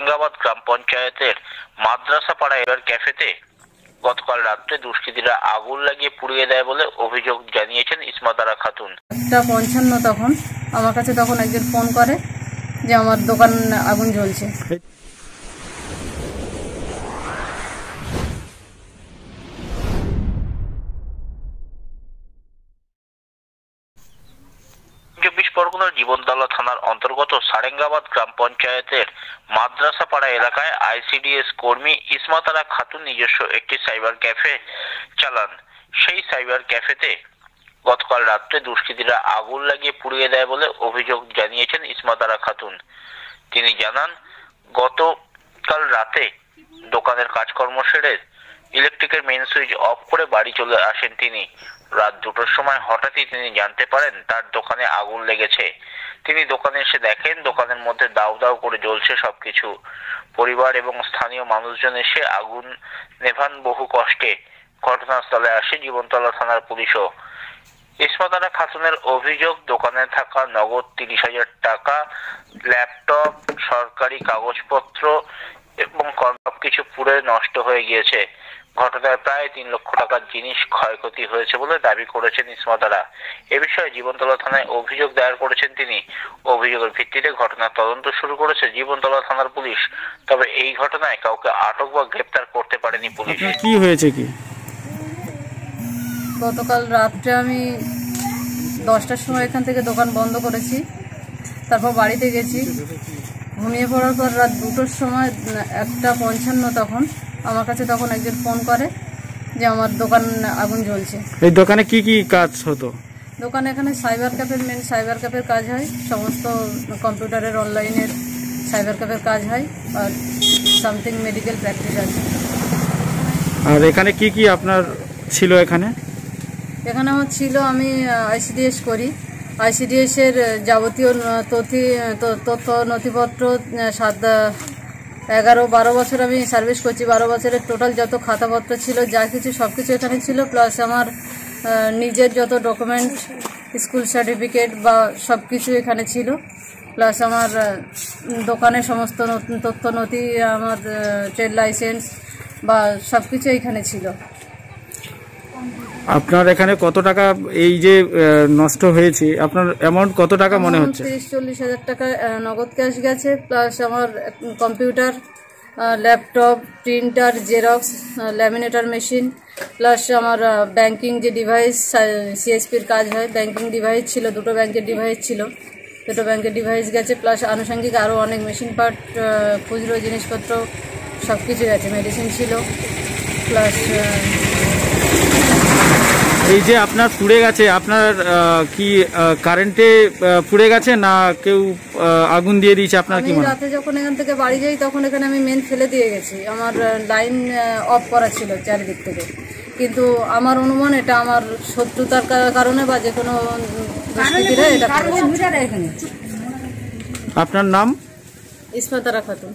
সিঙ্গাবাদ গ্রাম পঞ্চায়েতের মাদ্রাসা মাদ্রাসাপাড়া এবার ক্যাফেতে গতকাল রাত্রে দুষ্কৃতীরা আগুন লাগিয়ে পুড়িয়ে দেয় বলে অভিযোগ জানিয়েছেন ইসমাতারা খাতুন। একটা পঞ্চান্ন তখন। আমার কাছে তখন একজন ফোন করে যে আমার দোকান আগুন জ্বলছে। চব্বিশ জীবনতলা থানার অন্তর্গত সারেঙ্গাবাদ গ্রাম পঞ্চায়েতের মাদ্রাসাপাড়া এলাকায় আইসিডিএস কর্মী ইসমাতারা খাতুন নিজস্ব একটি সাইবার ক্যাফে চালান। সেই সাইবার ক্যাফেতে গতকাল রাত্রে দুষ্কৃতীরা আগুন লাগিয়ে পুড়িয়ে দেয় বলে অভিযোগ জানিয়েছেন ইসমাতারা খাতুন। তিনি জানান, গতকাল রাতে দোকানের কাজকর্ম সেরে ইলেকট্রিকের মেন সুইচ অফ করে বাড়ি চলে আসেন তিনি। রাত দুটোর সময় হঠাৎই তিনি জানতে পারেন তার দোকানে আগুন লেগেছে। তিনি দোকানে এসে দেখেন দোকানের মধ্যে দাউ দাউ করে জ্বলছে সবকিছু। পরিবার এবং স্থানীয় মানুষজন এসে আগুন নেভান বহু কষ্টে। ঘটনাস্থলে আসে জীবনতলা থানার পুলিশও। ইসমাতারা খাতুনের অভিযোগ, দোকানে থাকা নগদ তিরিশ হাজার টাকা, ল্যাপটপ, সরকারি কাগজপত্র এবং সব কিছু পুড়ে নষ্ট হয়ে গিয়েছে। ঘটনায় প্রায় তিন লক্ষ টাকার জিনিস ক্ষয়ক্ষতি হয়েছে বলে দাবি করেছেন ইসমাতারা এ বিষয়ে জীবনতলা থানায় অভিযোগ দায়ের করেছেন তিনি। অভিযোগের ভিত্তিতে ঘটনার তদন্ত শুরু করেছে জীবনতলা থানার পুলিশ। তবে এই ঘটনায় কাউকে আটক বা গ্রেপ্তার করতে পারেনি পুলিশ। কি হয়েছে কি? গতকাল রাত্রে আমি দশটার সময় এখান থেকে দোকান বন্ধ করেছি তারপর বাড়িতে গেছি। ঘুমিয়ে পড়ার পর রাত দুটোর সময় একটা পঞ্চান্ন তখন আমার কাছে তখন একজন ফোন করে যে আমার দোকান আগুন জ্বলছে। এই দোকানে কি কি কাজ হতো? দোকানে এখানে সাইবার ক্যাফের মেন সাইবার ক্যাফের কাজ হয় সমস্ত কম্পিউটারের অনলাইনের সাইবার ক্যাফের কাজ হয় আর সামথিং মেডিকেল প্র্যাকটিস আছে। আর এখানে কি কি আপনার ছিল এখানে? এখানে আমার ছিল আমি আইসিডিএস করি। আইসিডিএস এর আহ, যাবতীয় তথ্য তথ্য নথিপত্র আহ, এগারো, বারো বছর আমি সার্ভিস করছি, বারো বছরের টোটাল যত খাতাপত্র ছিল, যা কিছু সব কিছু এখানে ছিল প্লাস আমার নিজের যত ডকুমেন্ট স্কুল সার্টিফিকেট বা সব কিছু এখানে ছিল প্লাস আমার দোকানে সমস্ত তথ্য নথি আমার ট্রেড লাইসেন্স বা সব কিছু এখানে ছিল। আপনার এখানে কত টাকা এই যে নষ্ট হয়েছে আপনার অ্যামাউন্ট কত টাকা মনে হচ্ছে? তিরিশ চল্লিশ হাজার টাকা নগদ ক্যাশ গেছে প্লাস আমার computer laptop printer xerox laminator machine plus আমার ব্যাংকিং যে ডিভাইস সিএসপির কাজ হয় ব্যাংকিং ডিভাইস ছিল দুটো ব্যাংকের ডিভাইস ছিল দুটো ব্যাংকের ডিভাইস গেছে প্লাস আনুষঙ্গিক আরও অনেক মেশিন পার্ট খুচরো জিনিসপত্র সব কিছু গেছে মেডিসিন ছিল প্লাস এই যে আপনার পুড়ে গেছে আপনার কি কারেন্টে পুড়ে গেছে না কেউ আগুন দিয়ে দিয়েছে? আপনার কি মনে রাতে যখন এখান থেকে বাড়ি যাই তখন এখানে আমি মেন ফেলে দিয়ে গেছি। আমার লাইন অফ করা ছিল চারিদিক থেকে। কিন্তু আমার অনুমান এটা আমার শত্রুতার কারণে বা যে কোনো এটা আপনার নাম? ইসমাতারা খাতুন।